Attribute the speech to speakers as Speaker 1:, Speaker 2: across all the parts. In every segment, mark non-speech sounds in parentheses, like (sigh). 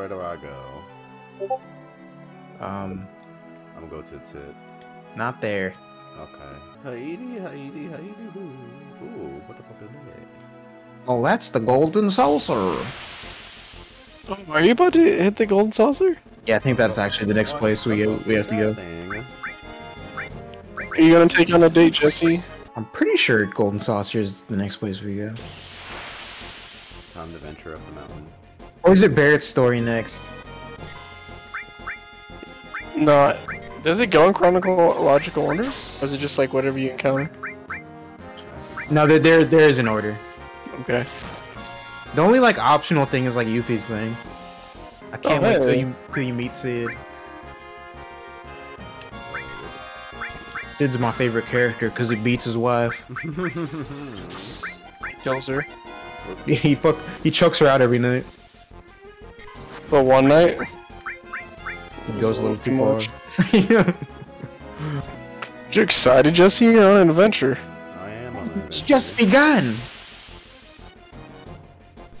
Speaker 1: Where do I go?
Speaker 2: Um,
Speaker 1: I'm gonna go to Tit.
Speaker 2: not there.
Speaker 1: Okay. Haiti, Haiti, Haiti. Ooh, Ooh, what the fuck is that?
Speaker 2: Oh, that's the golden saucer.
Speaker 3: Oh, are you about to hit the golden saucer?
Speaker 2: Yeah, I think that's actually the next place we go, we have to go.
Speaker 1: Thing.
Speaker 3: Are you gonna take on a date, Jesse?
Speaker 2: I'm pretty sure golden saucer is the next place we go.
Speaker 1: Time to venture up the mountain.
Speaker 2: Or is it Barret's story next?
Speaker 3: No. Does it go in chronological order? Or is it just like whatever you encounter?
Speaker 2: No, there there, there is an order.
Speaker 3: Okay.
Speaker 2: The only like optional thing is like Yuffie's thing. I can't
Speaker 3: Oh,
Speaker 2: wait till you till you meet Sid. Sid's my favorite character because he beats his wife.
Speaker 3: Kills her. (laughs)
Speaker 2: he fuck he chucks her out every night.
Speaker 3: But one night.
Speaker 2: He goes a little too
Speaker 3: much.
Speaker 2: far. (laughs)
Speaker 3: You excited, Jesse? You're on an adventure.
Speaker 1: I am on an adventure.
Speaker 2: it's just begun.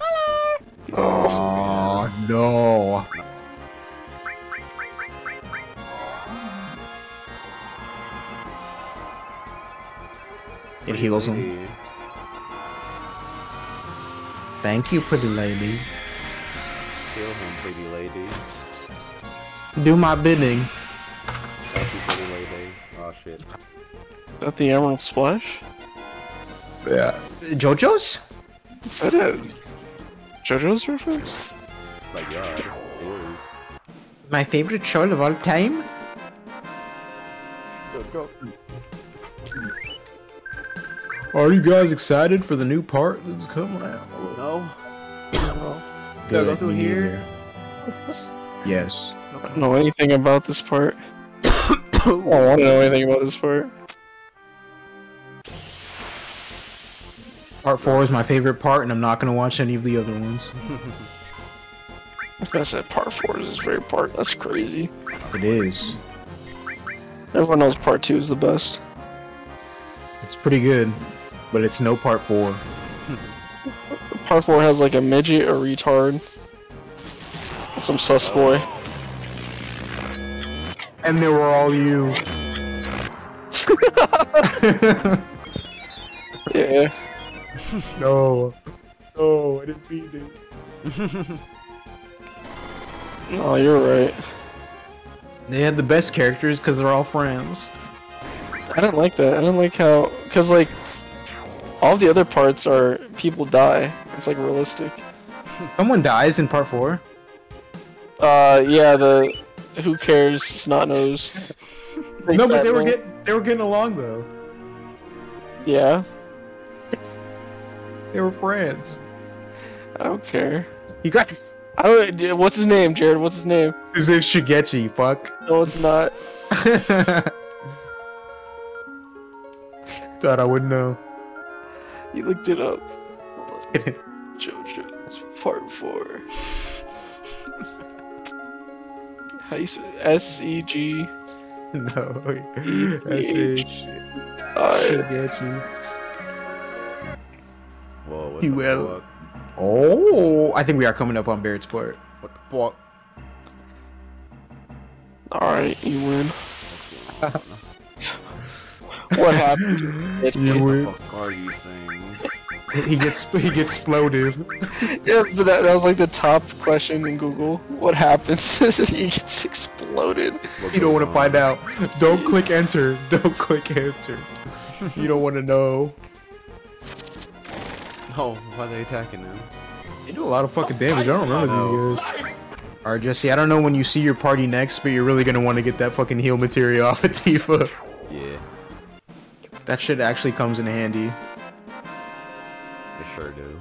Speaker 3: Oh,
Speaker 2: Oh no. It heals him.
Speaker 1: Lady.
Speaker 2: Thank you, pretty lady.
Speaker 1: Kill him, pretty lady.
Speaker 2: Do my bidding.
Speaker 1: Thank you, pretty lady. Oh shit.
Speaker 3: is that the Emerald Splash?
Speaker 2: Yeah. JoJo's?
Speaker 3: Is that a JoJo's reference?
Speaker 1: My god, it is.
Speaker 2: My favorite show of all time?
Speaker 1: Go, go.
Speaker 2: Are you guys excited for the new part that's coming out?
Speaker 1: No.
Speaker 2: Good,
Speaker 1: go through
Speaker 2: me
Speaker 1: here?
Speaker 2: Yes.
Speaker 3: I don't know anything about this part. (coughs) Oh, I don't want to know anything about this part.
Speaker 2: Part four is my favorite part, and I'm not gonna watch any of the other ones.
Speaker 3: I said part four is his favorite part. That's crazy.
Speaker 2: It is.
Speaker 3: Everyone knows part two is the best.
Speaker 2: It's pretty good, but it's no part four.
Speaker 3: Part four has like a midget, a retard, some sus boy.
Speaker 2: And they were all you. (laughs)
Speaker 3: Yeah. (laughs)
Speaker 2: No. No, I didn't mean it.
Speaker 3: No, (laughs) oh, you're right.
Speaker 2: They had the best characters because they're all friends.
Speaker 3: I don't like that. I don't like how, cause like, all the other parts are people die. It's like realistic.
Speaker 2: Someone dies in part four.
Speaker 3: Uh, yeah. The who cares? Snot nose. (laughs)
Speaker 2: No, but they were getting they were getting along though.
Speaker 3: Yeah.
Speaker 2: They were friends.
Speaker 3: I don't care.
Speaker 2: You got
Speaker 3: I don't. What's his name, Jared? What's his name?
Speaker 2: his name's Shigechi. Fuck.
Speaker 3: No, it's not. (laughs)
Speaker 2: Thought I wouldn't know.
Speaker 3: You looked it up. (laughs) JoJo's Part Four. How you say S E G
Speaker 2: no.
Speaker 3: E-H.
Speaker 2: S-H.
Speaker 3: I
Speaker 2: Shigechi.
Speaker 1: Whoa, what
Speaker 2: You will.
Speaker 1: fuck?
Speaker 2: Oh, I think we are coming up on Barret's part.
Speaker 1: What the fuck?
Speaker 3: Alright, you win. What happened? (laughs) It-
Speaker 2: You
Speaker 1: What
Speaker 2: win.
Speaker 1: the fuck are these things? (laughs)
Speaker 2: He gets he gets exploded. (laughs)
Speaker 3: yeah, but that, that was like the top question in Google. What happens? he gets exploded.
Speaker 1: What
Speaker 2: You don't want to find out. Don't click enter. Don't click enter. You don't want to know.
Speaker 1: Oh, why are they attacking them?
Speaker 2: They do a lot of fucking damage. I don't remember these guys. Alright, Jesse, I don't know when you see your party next, but you're really gonna want to get that fucking heal material off of Tifa.
Speaker 1: Yeah,
Speaker 2: That shit actually comes in handy.
Speaker 1: they sure do.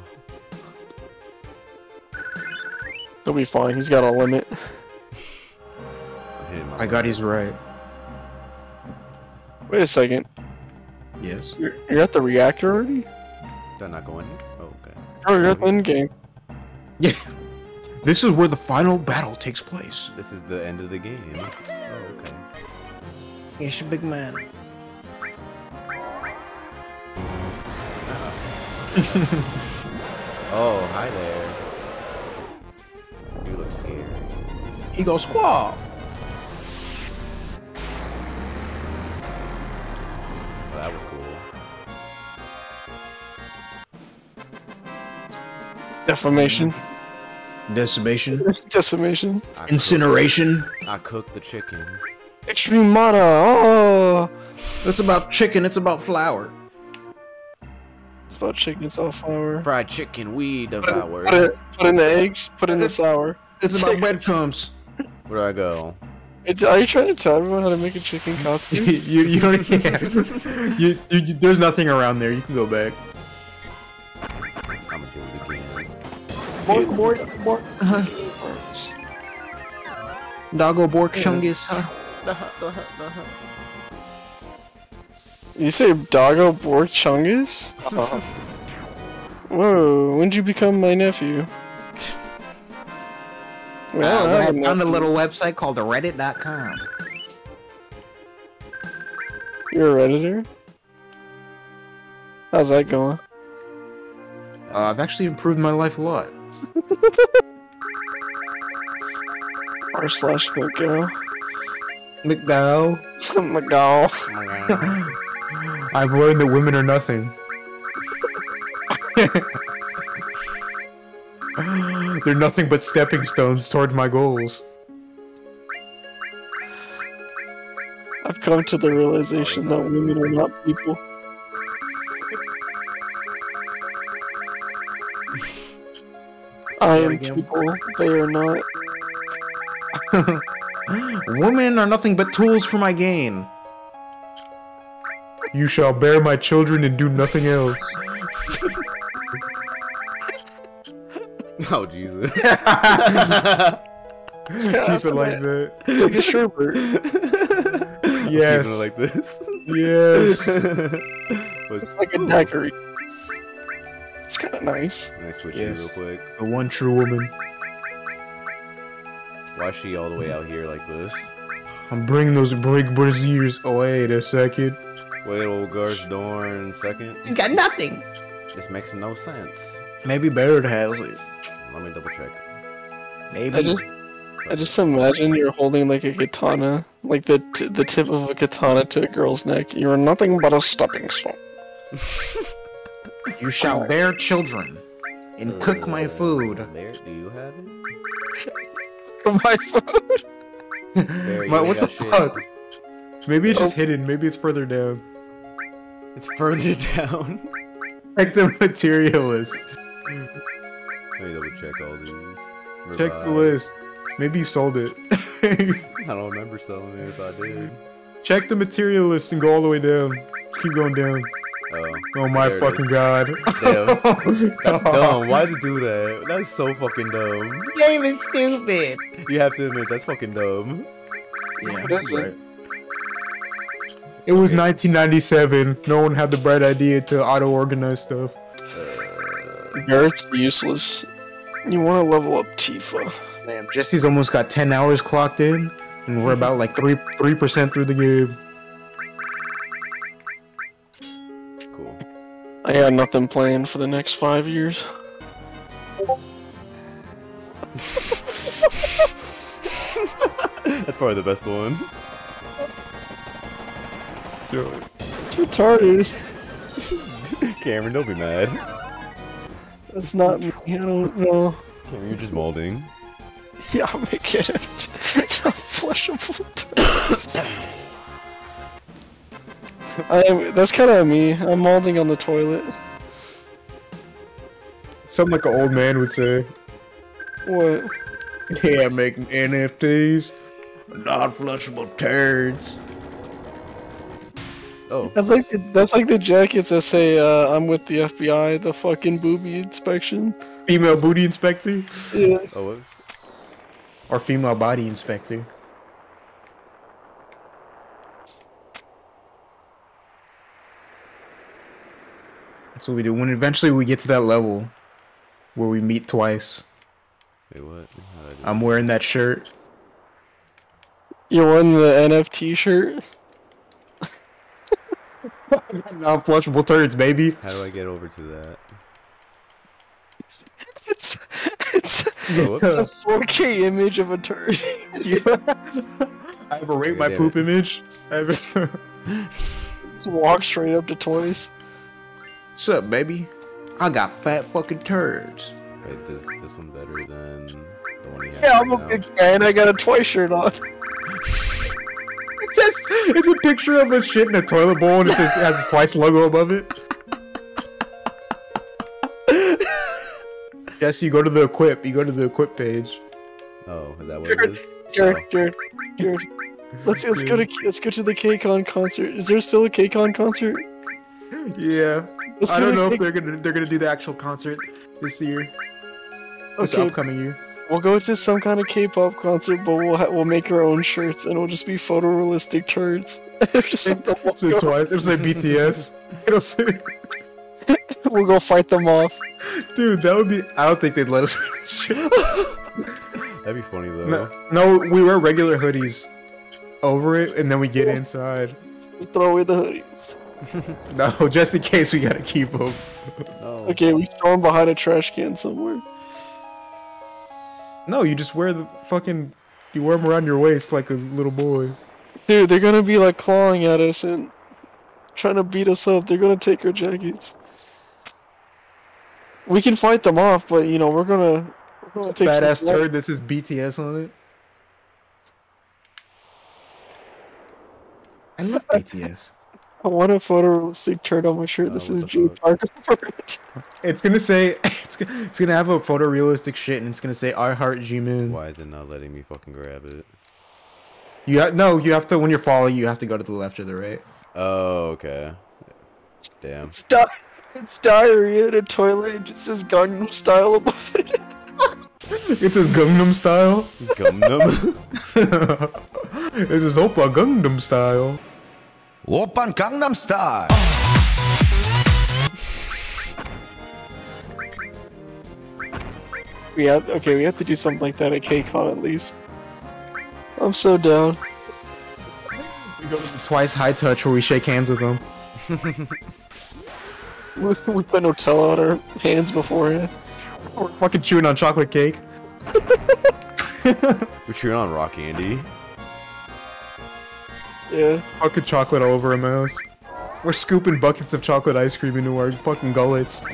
Speaker 3: He'll be fine. He's got a limit.
Speaker 1: I'm hitting my
Speaker 2: I got he's right.
Speaker 3: Wait a second.
Speaker 2: Yes.
Speaker 3: You're, you're at the reactor already?
Speaker 1: Did I not go in here? Oh, okay.
Speaker 3: Oh, you're at the end game.
Speaker 2: Yeah. This is where the final battle takes place.
Speaker 1: This is the end of the game. Oh, okay.
Speaker 2: Yes, big man. (laughs)
Speaker 1: Oh, hi there. You look was scary.
Speaker 2: He goes squaw.
Speaker 1: Oh, that was cool.
Speaker 3: Defamation. Mm-hmm.
Speaker 2: Decimation. (laughs)
Speaker 3: Decimation.
Speaker 1: I cooked-
Speaker 2: Incineration.
Speaker 1: I cooked the chicken.
Speaker 3: Extreme mana. Oh.
Speaker 2: It's about chicken. It's about flour.
Speaker 3: It's about chicken safflower.
Speaker 1: Fried chicken, we devour.
Speaker 3: it, put it, put in the eggs. Put in the (laughs) sour.
Speaker 2: It's about
Speaker 3: Chicken.
Speaker 2: breadcrumbs.
Speaker 1: Where do I go?
Speaker 3: It's- Are you trying to tell everyone how to make a chicken
Speaker 2: you
Speaker 3: katsu? (laughs)
Speaker 2: you, you don't. (laughs) Yeah. you, you, you, there's nothing around there. You can go back.
Speaker 1: I'm gonna do it again.
Speaker 2: Bork, bork, bork. Doggo bork chungus, huh?
Speaker 3: You say doggo bork chungus? (laughs) Whoa, when'd you become my nephew? Well, I have a
Speaker 2: found a little website called Reddit.com.
Speaker 3: You're a redditor? How's that going?
Speaker 2: Uh, I've actually improved my life a lot. (laughs)
Speaker 3: R slash McGill.
Speaker 2: McDowell.
Speaker 3: McGill. (laughs)
Speaker 2: I've learned that women are nothing. (laughs) They're nothing but stepping stones toward my goals.
Speaker 3: I've come to the realization that women are not people. I am people, they are not. (laughs)
Speaker 2: Women are nothing but tools for my gain. You shall bear my children and do nothing else. (laughs)
Speaker 1: Oh Jesus. (laughs)
Speaker 2: Keep
Speaker 3: That's
Speaker 2: it like (laughs)
Speaker 3: like-
Speaker 2: that.
Speaker 3: It's like a sherbet.
Speaker 2: Yes.
Speaker 1: Keeping it like this.
Speaker 2: Yes.
Speaker 1: But-
Speaker 3: It's like a daiquiri. It's kind of nice.
Speaker 1: Let me switch
Speaker 2: Yes.
Speaker 1: you real quick.
Speaker 2: The one true woman.
Speaker 1: Why is she all the way out here like this?
Speaker 2: I'm bringing those big braziers. Oh, wait a second.
Speaker 1: Wait, old Gar's Dorn second.
Speaker 2: got nothing.
Speaker 1: This makes no sense.
Speaker 2: Maybe Barret has it.
Speaker 1: Let me double check.
Speaker 2: Maybe.
Speaker 3: I just, I just imagine you're holding like a katana, like the t- the tip of a katana to a girl's neck. You are nothing but a stepping stone.
Speaker 2: You shall bear children and cook my
Speaker 1: Uh,
Speaker 2: food.
Speaker 1: There, do you have it?
Speaker 3: From (laughs) my food.
Speaker 1: There you
Speaker 2: My- what the
Speaker 1: got shit.
Speaker 2: Fuck? Maybe it's just
Speaker 3: Oh.
Speaker 2: hidden. Maybe it's further down.
Speaker 1: It's further (laughs) down.
Speaker 2: Like the materia list.
Speaker 1: Let me double check all these.
Speaker 2: Check the list. Maybe you sold it. (laughs)
Speaker 1: I don't remember selling it if I did.
Speaker 2: Check the materia list and go all the way down. Just keep going down.
Speaker 1: Oh,
Speaker 2: Oh my fucking
Speaker 1: is.
Speaker 2: god.
Speaker 1: Damn. (laughs) Oh that's dumb. Why does it do that? That's so fucking dumb.
Speaker 2: Game is stupid.
Speaker 1: You have to admit that's fucking dumb.
Speaker 2: Yeah,
Speaker 3: What is it?
Speaker 2: right. It was 1997. No one had the bright idea to auto-organize stuff.
Speaker 1: Uh,
Speaker 3: Barret's useless. You want to level up Tifa.
Speaker 2: Man, Jesse's almost got 10 hours clocked in, and we're about like three three percent through the game.
Speaker 1: cool.
Speaker 3: I got nothing planned for the next five years. (laughs)
Speaker 1: That's probably the best one.
Speaker 3: It's retarded. (laughs)
Speaker 1: Cameron, don't be mad.
Speaker 3: That's not me. I don't know.
Speaker 1: Cameron, you're just molding.
Speaker 3: Yeah, I'm making it (laughs) empty. Flushable toilets. (coughs) I am, that's kind of me. I'm molding on the toilet.
Speaker 2: Something like an old man would say.
Speaker 3: What?
Speaker 2: Yeah, making NFTs. Non-flushable turds.
Speaker 1: Oh,
Speaker 3: That's like the, that's like the jackets that say uh, "I'm with the FBI." The fucking booby inspection.
Speaker 2: Female booty inspector.
Speaker 3: Yes.
Speaker 1: oh, what?
Speaker 2: Or female body inspector. That's what we do. When eventually we get to that level where we meet twice,
Speaker 1: Wait, what? How'd I do
Speaker 2: I'm wearing that shirt.
Speaker 3: You're wearing the NFT shirt. (laughs)
Speaker 2: Non-flushable turds, baby.
Speaker 1: How do I get over to that?
Speaker 3: It's it's
Speaker 1: Oh,
Speaker 3: It's a 4K image of a turd. (laughs)
Speaker 2: I have a rate
Speaker 1: Okay,
Speaker 2: my poop
Speaker 1: it.
Speaker 2: image. I have a... (laughs)
Speaker 3: Just walk straight up to toys.
Speaker 2: What's up, baby? I got fat fucking turds.
Speaker 1: Wait, is this one better than the one he has?
Speaker 3: Yeah, I'm a
Speaker 1: now?
Speaker 3: big guy and I got a toy shirt on.
Speaker 2: It says, it's a picture of a shit in a toilet bowl and it says it has a twice logo above it. Yes, you go to the equip. You go to the equip page.
Speaker 1: Oh, is that what it is?
Speaker 3: Jared,
Speaker 1: Oh.
Speaker 3: Jared, Jared. Let's let's go to let's go to the KCON concert. Is there still a KCON concert?
Speaker 2: Yeah.
Speaker 3: Let's
Speaker 2: I don't know
Speaker 3: K-
Speaker 2: if they're gonna they're gonna do the actual concert this year. This
Speaker 3: Okay,
Speaker 2: upcoming year.
Speaker 3: We'll go to some kind of K-pop concert, but we'll ha- we'll make our own shirts and it'll just be photorealistic turds. (laughs) just let them walk
Speaker 2: twice. It'll say BTS. It'll say,
Speaker 3: We'll go fight them off.
Speaker 2: dude, that would be. I don't think they'd let us. (laughs) wear this shit.
Speaker 1: That'd be funny though.
Speaker 2: no, no, we wear regular hoodies over it, and then we get inside.
Speaker 3: We throw away the hoodies. (laughs)
Speaker 2: No, just in case we gotta keep them.
Speaker 1: No.
Speaker 3: Okay, we store them behind a trash can somewhere.
Speaker 2: No, you just wear the fucking. You wear them around your waist like a little boy.
Speaker 3: Dude, they're gonna be like clawing at us and trying to beat us up. They're gonna take our jackets. We can fight them off, but you know we're gonna we're gonna take some
Speaker 2: Badass
Speaker 3: blood.
Speaker 2: turd. This is BTS on it. I love BTS.
Speaker 3: I want a photorealistic turd on my shirt.
Speaker 1: Oh,
Speaker 3: this is
Speaker 1: the
Speaker 3: Jay
Speaker 1: fuck?
Speaker 3: Parker for it.
Speaker 2: It's gonna say (laughs) it's, g- it's gonna have a photorealistic shit, and it's gonna say "I heart Jimin."
Speaker 1: Why is it not letting me fucking grab it?
Speaker 2: You ha- no, you have to when you're falling, you have to go to the left or the right.
Speaker 1: Oh, okay. Damn.
Speaker 3: It's di- it's diarrhea in a toilet. It just says Gangnam Style above it. (laughs)
Speaker 2: It says Gangnam Style.
Speaker 1: Gumnum. (laughs)
Speaker 2: it says Oppa Gangnam Style.
Speaker 4: Oppan Gangnam Style.
Speaker 3: we have okay. We have to do something like that at KCON at least. I'm so down.
Speaker 2: We go to the twice high touch where we shake hands with them. (laughs)
Speaker 3: We, we put Nutella on our hands beforehand.
Speaker 2: We're fucking chewing on chocolate cake. (laughs)
Speaker 1: We're chewing on Rock Andy.
Speaker 3: Yeah.
Speaker 2: Fucking chocolate all over our mouths. We're scooping buckets of chocolate ice cream into our fucking gullets. (laughs)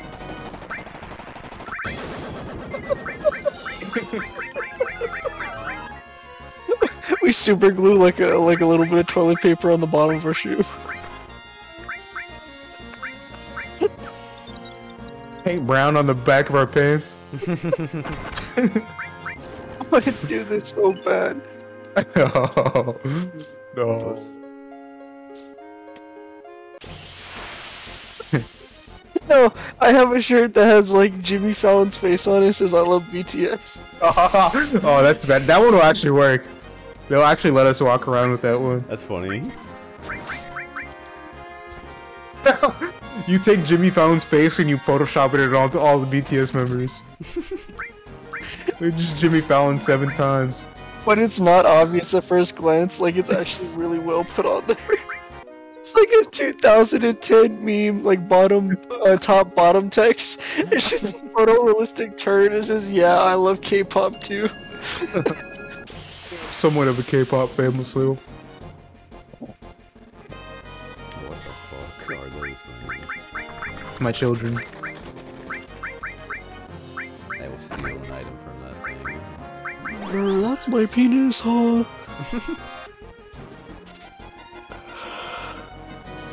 Speaker 3: We super glue like a like a little bit of toilet paper on the bottom of our shoe.
Speaker 2: Paint brown on the back of our pants.
Speaker 3: I want to do this so bad.
Speaker 2: Oh, (laughs) no.
Speaker 1: Whoops. (laughs)
Speaker 3: No, I have a shirt that has like Jimmy Fallon's face on it. Says I love BTS. (laughs)
Speaker 2: oh, that's bad. That one will actually work. They'll actually let us walk around with that one.
Speaker 1: That's funny.
Speaker 2: You take Jimmy Fallon's face and you Photoshop it onto all the BTS members. Just Jimmy Fallon seven times.
Speaker 3: But it's not obvious at first glance. Like it's actually really well put on there. (laughs) It's like a 2010 meme, like bottom, uh, top, bottom text. It's just a photorealistic turn. It says, "Yeah, I love K-pop too." (laughs)
Speaker 2: Somewhat of a K-pop fan myself.
Speaker 1: What the fuck are those things?
Speaker 2: My children.
Speaker 1: I will steal an item from that thing. (laughs)
Speaker 3: That's my penis, huh?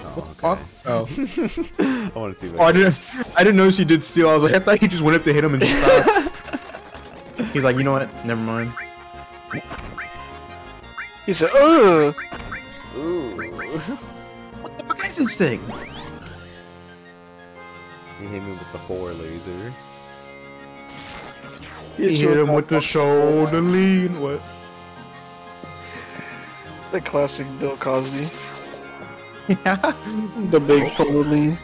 Speaker 1: Oh,
Speaker 2: Fuck. Oh. (laughs) oh.
Speaker 1: I want to see. If
Speaker 2: oh, I
Speaker 1: I
Speaker 2: didn't. I didn't notice he did steal. I was like, I thought he just went up to hit him and stopped. (laughs) He's like, you know what? Never mind.
Speaker 3: He said, "Ugh."
Speaker 2: what the fuck is this thing?
Speaker 1: He hit me with the four laser.
Speaker 2: He hit him with the shoulder lean. What?
Speaker 3: the classic Bill Cosby, Yeah. (laughs) the big oh. shoulder lean.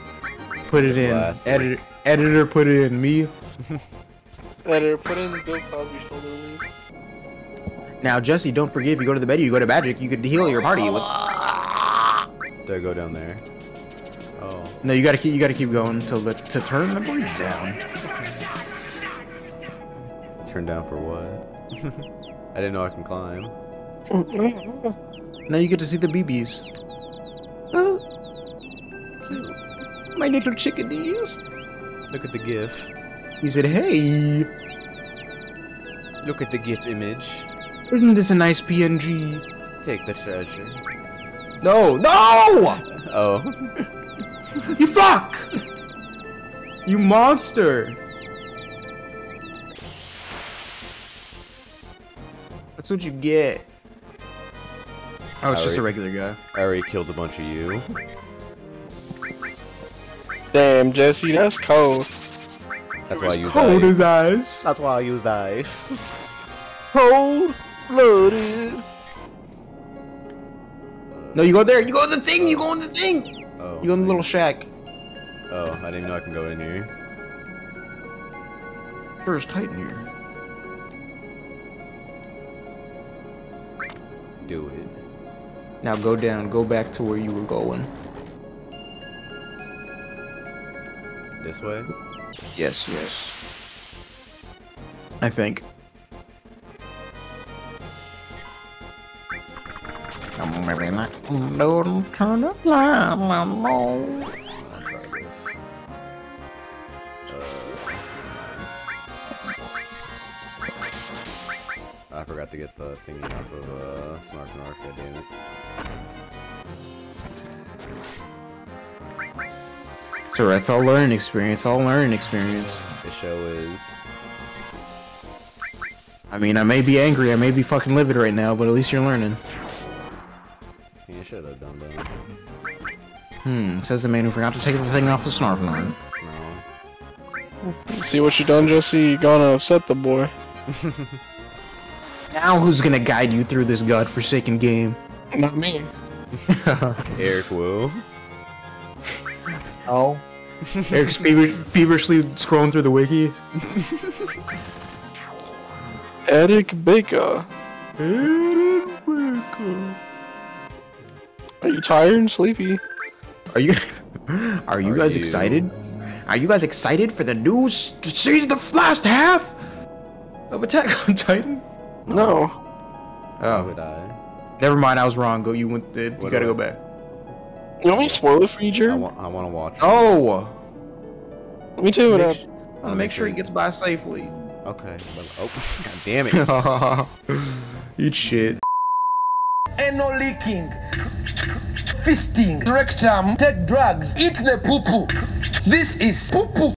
Speaker 2: Put it in.
Speaker 1: Classic.
Speaker 2: Editor, editor, put it in. Me. (laughs)
Speaker 3: Editor, put in the Bill Cosby shoulder lean.
Speaker 2: Now, Jesse, don't forget if you go to the bed, you go to magic. You could heal your party. With...
Speaker 1: Do I go down there? Oh.
Speaker 2: No, you gotta keep. You gotta keep going till the to turn the bridge down.
Speaker 1: Turn down for what? (laughs) I didn't know I can climb.
Speaker 2: Now you get to see the BBs.
Speaker 1: Cute.
Speaker 2: My little chickadees.
Speaker 1: Look at the GIF.
Speaker 2: He said, "Hey,
Speaker 1: Look at the GIF image.
Speaker 2: isn't this a nice PNG?"
Speaker 1: Take the treasure.
Speaker 2: No, no!
Speaker 1: Oh.
Speaker 2: You fuck! (laughs) You monster! That's what you get. Oh, it's just a regular guy.
Speaker 1: I already killed a bunch of you.
Speaker 3: Damn, Jesse, that's cold.
Speaker 1: That's why I use
Speaker 2: Cold
Speaker 1: ice.
Speaker 2: as ice.
Speaker 1: That's why I used ice.
Speaker 3: Cold blooded.
Speaker 2: No, you go there. You go in the thing. You go in the thing.
Speaker 1: Oh.
Speaker 2: You go in the little shack.
Speaker 1: Oh, I didn't even know I can go in here.
Speaker 2: Sure, it's tight in here.
Speaker 1: Do it.
Speaker 2: Now go down. Go back to where you were going.
Speaker 1: This way?
Speaker 2: Yes, yes. I think. I'm maybe not. Don't turn the light
Speaker 1: forgot to get the thingy off of uh, Snark Narc, god damn it.
Speaker 2: Sure, that's all learning experience. All learning experience.
Speaker 1: The show is.
Speaker 2: I mean, I may be angry. I may be fucking livid right now, but at least you're learning.
Speaker 1: You should have done that.
Speaker 2: Hmm. Says the man who forgot to take the thing off the Snarfnarf.
Speaker 1: No.
Speaker 3: See what you done, Jesse? You gonna upset the boy. (laughs)
Speaker 2: Now who's gonna guide you through this godforsaken game?
Speaker 3: Not me. (laughs)
Speaker 1: Eric will.
Speaker 2: Oh. Eric's fever- feverishly scrolling through the wiki.
Speaker 3: Eric Baker. Eric Baker. Are you tired and sleepy?
Speaker 2: Are you? (laughs) Are you
Speaker 1: Are
Speaker 2: guys
Speaker 1: you?
Speaker 2: excited? Are you guys excited for the new s- season, the last half of Attack on Titan?
Speaker 3: No.
Speaker 2: Oh,
Speaker 1: would I?
Speaker 2: never mind. I was wrong. Go. You went. Uh, you
Speaker 1: What
Speaker 2: gotta
Speaker 1: do
Speaker 2: go
Speaker 1: I-
Speaker 2: back.
Speaker 3: You want me to spoil it for you,
Speaker 1: I
Speaker 3: Jared?
Speaker 1: want. I want to watch.
Speaker 2: Oh.
Speaker 3: Let me too.
Speaker 2: Make. I wanna make sure he gets by safely.
Speaker 1: Okay. Oh, (laughs) god damn it. (laughs)
Speaker 2: Eat shit.
Speaker 5: Ain't no leaking, fisting, rectum, take drugs, eat the poo poo. This is poo poo.